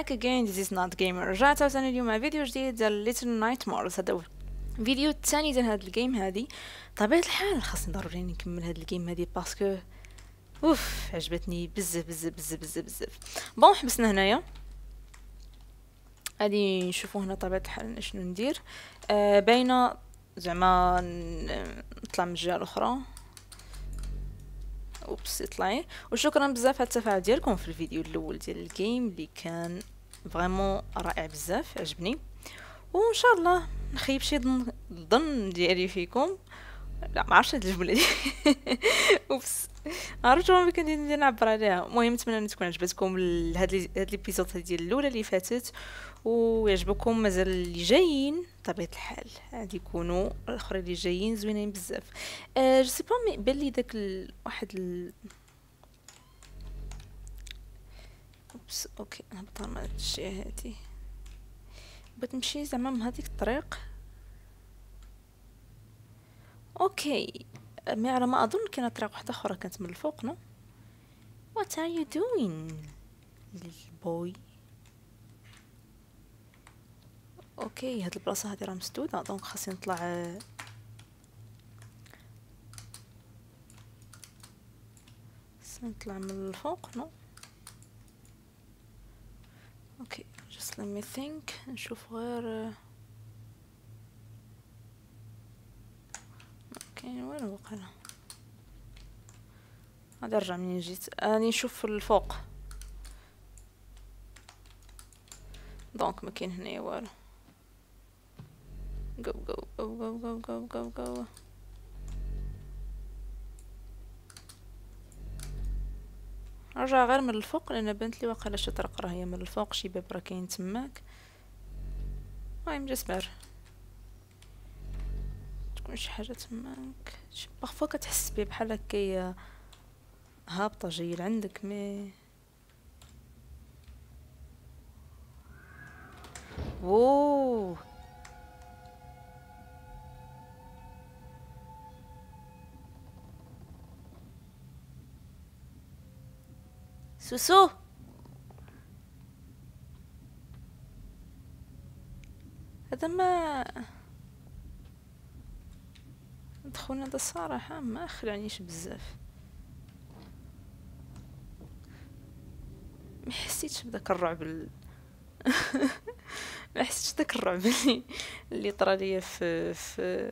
back again. This is not gamer رجعت عاوتاني اليوم مع فيديو جديد ديال Little Nightmares هذا هو الفيديو الثاني ديال هاد ال game هادي طبيعة الحال خاصني ضروري نكمل هاد ال game هادي parce que ouf عجبتني. بزاف بزاف بزاف بزاف بزاف. bon حبسنا هنايا. غادي نشوفو هنا طبيعة الحال شنو ندير. آه باينة زعما نطلع من الجهة الأخرى. oops اطلعي وشكرا بزاف على التفاعل ديالكم في الفيديو الأول ديال ال game اللي كان vraiment رائع بزاف عجبني. وان شاء الله نخيب شي ظن ديالي فيكم. لا ما عرفتش هاد الجملة دي. oops عرفت ما كنت نعبر عليها. المهم نتمنى أن تكون عجبتكم هاد l'épisode ديال الأولى اللي فاتت. ويعجبكم مازال اللي جايين طبيعه الحال. غادي يكونوا الأخرين اللي جايين زوينين بزاف. أه جو سي با بان لي داك. واحد. أوبس أوكي نهبط من الشيء هادي بغيت نمشي زعما من هذيك الطريق؟ أوكي. مي على ما أظن كاينة طريق واحدة أخرى كانت من الفوق نو؟ وات ار يو دوين boy? okay هاد البلاصة هادي راه مسدودة donc خاصني نطلع خاصني نطلع من الفوق no؟ okay just let me think نشوف غير. okay وين وقعنا غادي نرجع منين جيت؟ أني نشوف الفوق. donc ما كاين هنايا والو. Go go go go go go go. ارجع غير من الفوق لأن بنت لي واقيلا شي طرق راه هي من الفوق شي باب راه كاين تماك. المهم j'espère تكون شي حاجة تماك. parfois كتحس بيه بحال هكايا هابطة جاية لعندك mais اوه سوسو. هذا ما دخولنا هذا الصراحة ما خلعنيش بزاف. ما حسيتش بداك الرعب ال... ما حسيتش داك الرعب اللي اللي طرا ليا في في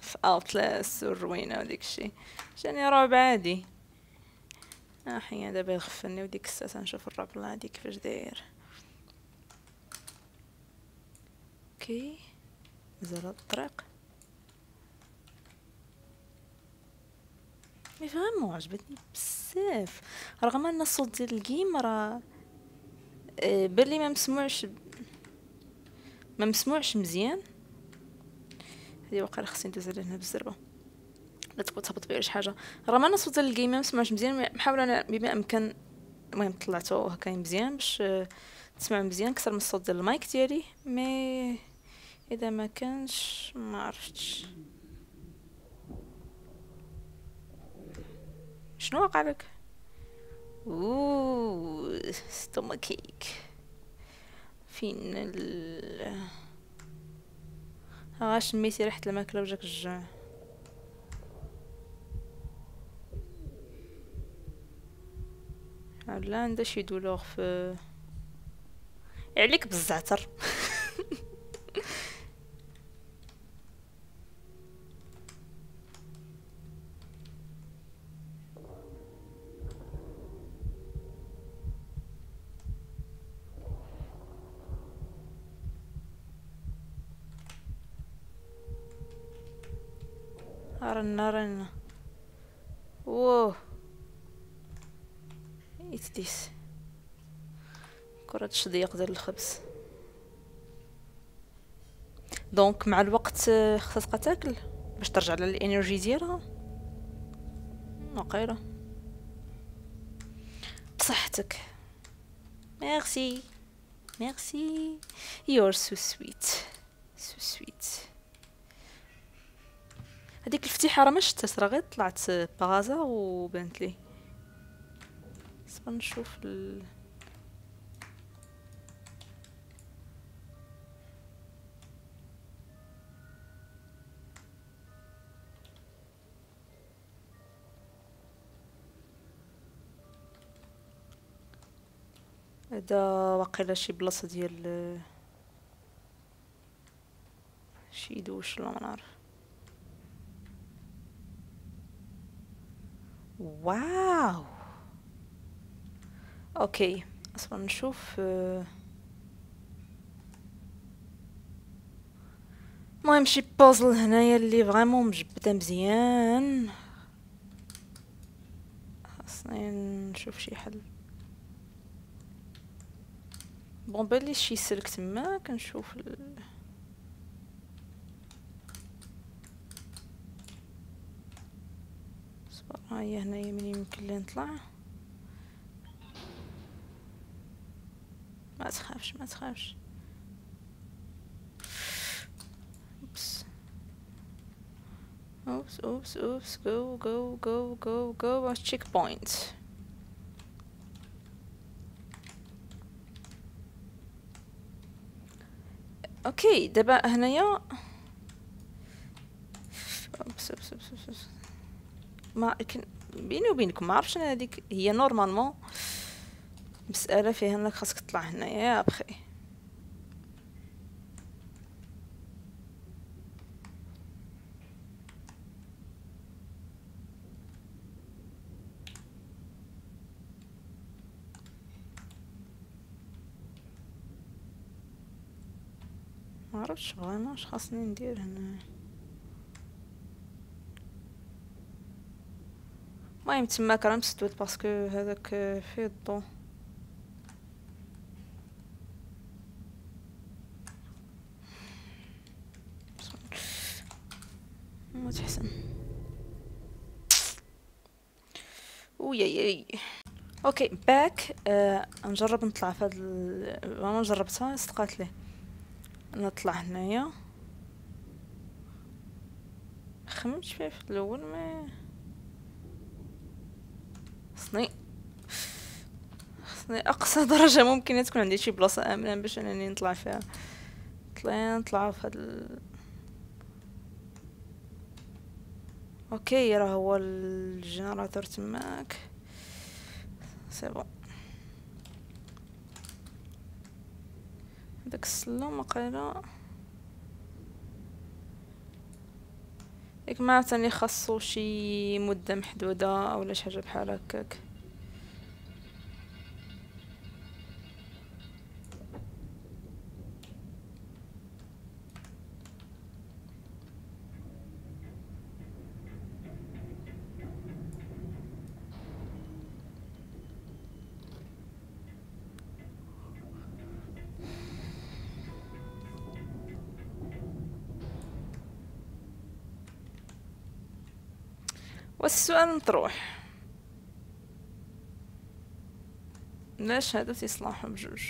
في Outlast والروينة وديك الشيء. جاني رعب عادي. أحيانا دابا يغفلني وديك الساعة نشوف الرعب العادي كيفاش داير. okay. مازال الطريق. mais vraiment عجبتني بزاف. رغم أن الصوت ديال ال game راه آه، باللي ما مسموعش ما مسموعش مزيان. هذه واقيلا خصني ندوز على هنا بالزربة. لا تكون تهبط بيا شي حاجة. رغم ان صوت ال game ما مسمعش مزيان محاول أنا بما أمكن المهم طلعته هكا مزيان باش آه، تسمع مزيان أكثر من الصوت ديال المايك ديالي mais إذا ما كانش ما عرفتش. شنو وقع لك أوه كيك فين ال غاش ميتي ريحة الماكلة وجاك الجوع؟ لا عندها شي دولور في عليك بالزعتر. رنا رنا. ايت ديس. كرة الشضيق ديال الخبز. دونك مع الوقت خصها تبقى تاكل باش ترجع للإنرجي ديالها. وقيلة. بصحتك. ميرسي ميرسي يور سو سويت سو سويت هذيك الفتيحة راه ما شفتهاش راه غير طلعت باغازا وبانت لي. نشوف ال... هذا واقيلا شي بلاصة ديال شي دوش ولا ما نعرف wow! okay أصلا نشوف المهم شي بازل هنايا اللي vraiment مجبدة مزيان. خاصني نشوف شي حل. بون بالي شي سلك تما كنشوف ال... هاي هنايا من يمكن لي نطلع ما تخافش ما تخافش. أوبس. oops oops oops. go go go go go checkpoint okay دابا هنايا. oops oops oops oops ما بيني وبينكم ما عرفتش أنا هذيك هي normalement مسألة فيها إنك خاصك تطلع هنايا بخي ما عرفتش vraiment اش خاصني ندير هنا. المهم تماك راه مسدود parce que هذاك فيه الضو. ما تحسن وياي okay باك آه نجرب نطلع في هاد أنا جربتها استقالت لي نطلع هنايا. خممت فيه في الأول ما خصني خصني أقصى درجة ممكنة تكون عندي شي بلاصة آمنة باش أنني نطلع فيها. طلعنا نطلع في هاد ال... okay راه هو ال generator تماك. سي بون داك السلم وقيلا ياك ما عاوتاني خاصو شي مدة محدودة اولا شي حاجة بحال هكاك. والسؤال مطروح. ليش هذا يصلحوا بجوج؟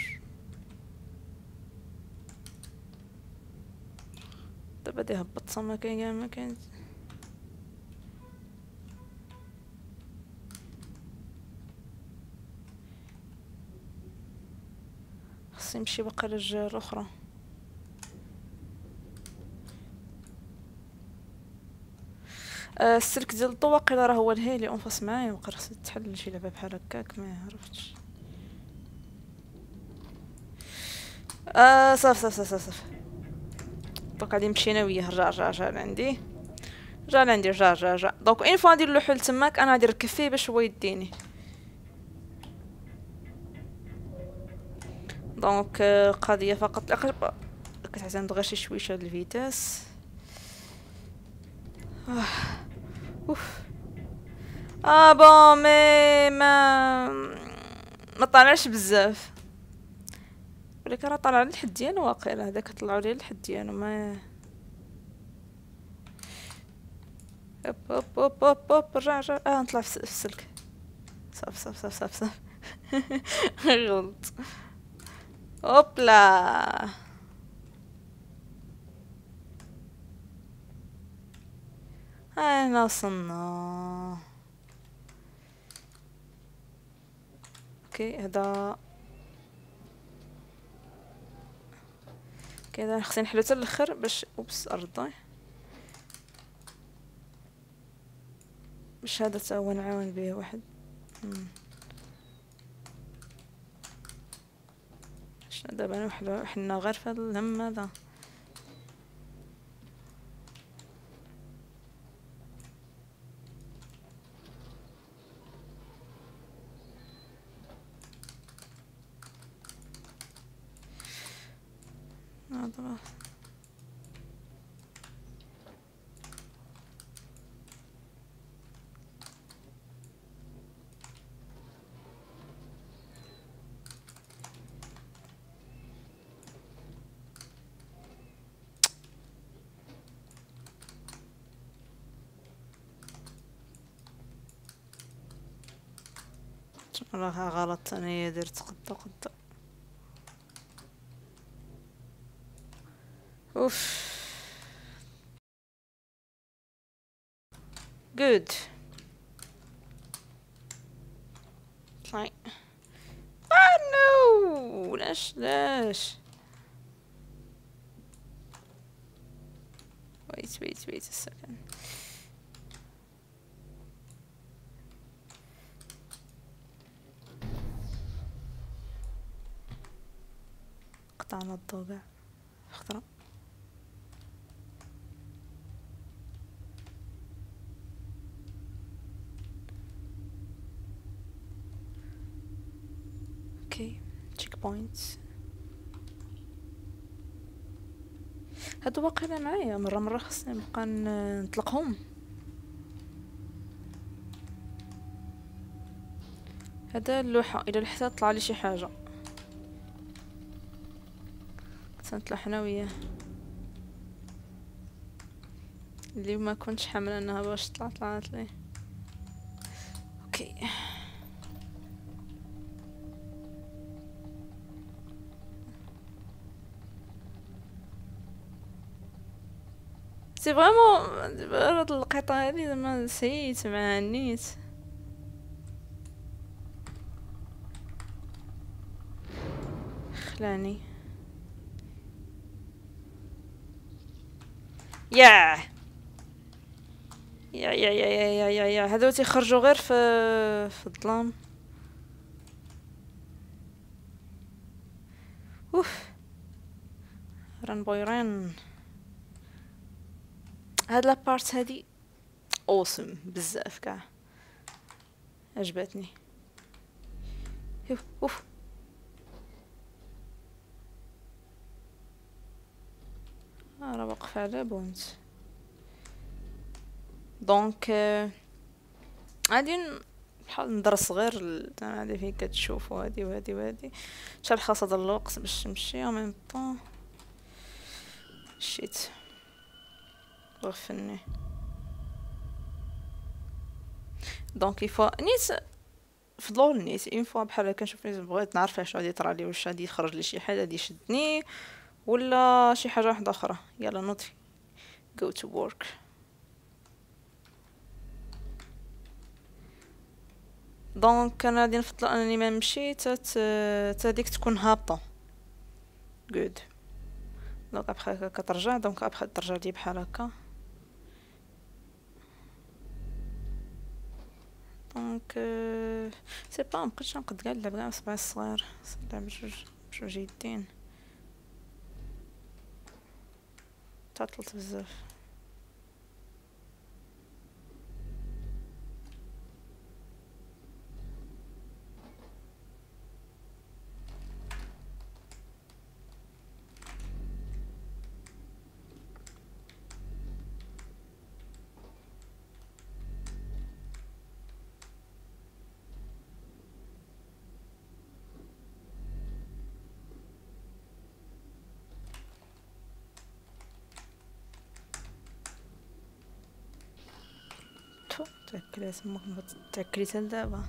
دابا بدي هبط صما كاين ما كاين. خصني نمشي بقى للجهة الأخرى آه، السلك ديال الضو واقيلا راه هو اللي en face معايا وقا خصها تحل شي لعبه بحال هكاك ما عرفتش. آه صافي صافي صافي صافي donc غادي مشينا وياه رجع رجع رجع لعندي. رجع لعندي رجع رجع رجع. دونك une fois ندير له حل تماك أنا غادي نركب فيه باش هو يديني. donc قضية فقط. كتعتمد غير شي شويشة ال vitesse. آه. أوف. آه bon mais ما ما طالعش بزاف. ولكن راه طالع للحد ديالو واقيلا هذاك طلعوا لي للحد ديالو ما. hop hop hop hop hop رجع رجع. آه نطلع في السلك. صافي صافي صافي صافي صافي غلط. hop là هنا وصلنا. okay هذا. كذا خصني نحلو حتى الآخر باش oops أرضي. باش هذا تا هو نعاون به واحد. مم. دابا حنا حنا غير في هذا الهم هذا. راها غلط انايا درت قطة قطة اوف good طلعي ah no لاش لاش wait wait wait a second قطعنا الضوء بوينتس هادو واقيلا معايا مرة مرة خصني نبقى نطلقهم. هذا اللوحة إلى لحتى طلع لي شي حاجة. سنطلع حنا وياه. اللي ما كنتش حامله إنها باش تطلع طلعت لي سي فريمون هاد القطعة هادي زعما سيت مع النيت. خلاني. ياه يا يا يا يا يا يا يا. هذو تيخرجوا غير في في الظلام. أوف. run boy run. هاد la part هادي awesome بزاف كاع. عجبتني. أوف. اوف راه واقف على بونت. دونك غادي بحال ندرس صغير هادي فين كتشوفوا هادي وهادي وهادي. شحال خاص هذا الوقت باش تمشي أو ميم طون شيت غفني دونك يفوا نيت فضلوا نيت اون فوا بحال هكا نشوف بغيت نعرف اش غادي يطرى واش غادي يخرج لي شي حاجة غادي يشدني ولا شي حاجة واحدة أخرى. يلا نوضي go to work. دونك أنا غادي نفضل أنني ما نمشي تا ديك تكون هابطة. Good. دونك ابخي كترجع. دونك ابخي ترجع لي بحال هكا. دونك سي با مبقيتش نقد كاع اللعب كاع صباع الصغير نلعب بجوج بجوج يدين تعطلت بزاف تاكلي تما تاكلي حتى لدابا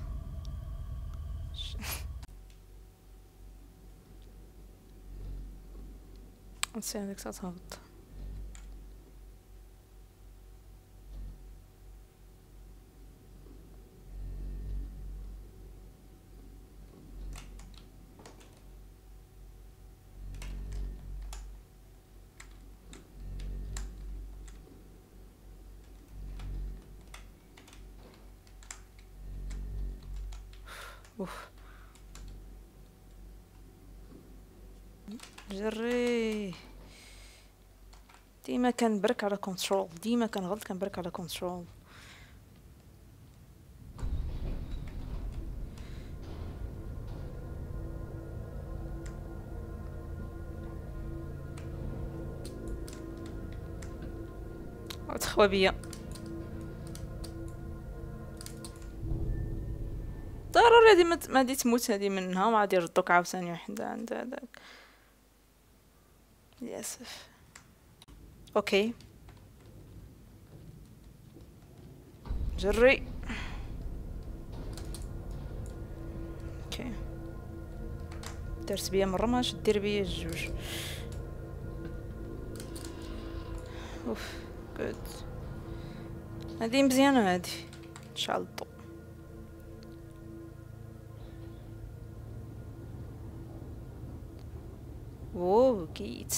نسي هذيك تهبط اوف جري. ديما كنبرك على control ديما كنغلط كنبرك على control تخوى بيا ضروري هادي ما غادي تموت هادي منها وما غادي يردوك عاوتاني وحدة عند هذاك. للأسف. okay. جري. okay. درت بيا مرة ماش دير بيا الجوج أوف good هادي مزيانة هادي شعل الضوء أوكي ت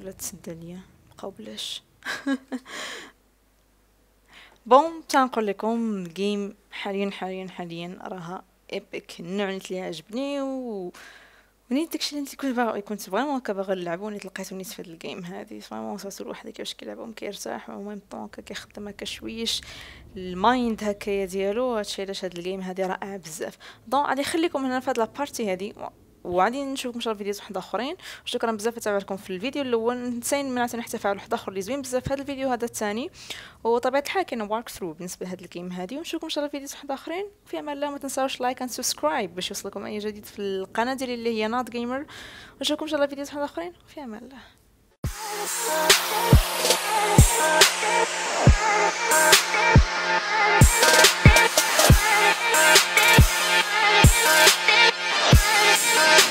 سير تسد ليا بقاو بلاش. bon تنقول لكم ال game حاليا حاليا حاليا راها epic النوع اللي عجبني و ونيت داكشي اللي كنت باغا كنت vraiment كباغا نلعبو ونيت لقيت ونيت في ال game هادي. vraiment صافي الواحد كيفاش كيلعبهم كيرتاح و ميم طون كيخدم هكا شويش. ال mind هكايا ديالو هادشي علاش هاد ال game هادي رائعه بزاف. donc غادي نخليكم هنا في هاد la partie هادي. وغادي نشوفكم ان شاء الله videos وحد آخرين. شكرا بزاف لتابعتكم في الفيديو الأول. نسين منعت نحتفل واحد آخر اللي زوين بزاف في هذا الفيديو هذا الثاني. وطبيعة الحال كاين walkthrough بالنسبة لهاد ال game هادي. ونشوفكم إن شاء الله فيديوهات واحد آخرين. في أمان الله ما تنساوش like and subscribe باش يوصلكم أي جديد في القناة ديالي اللي هي ناد جيمر ونشوفكم إن شاء الله فيديوهات واحد آخرين. في أمان الله. Bye.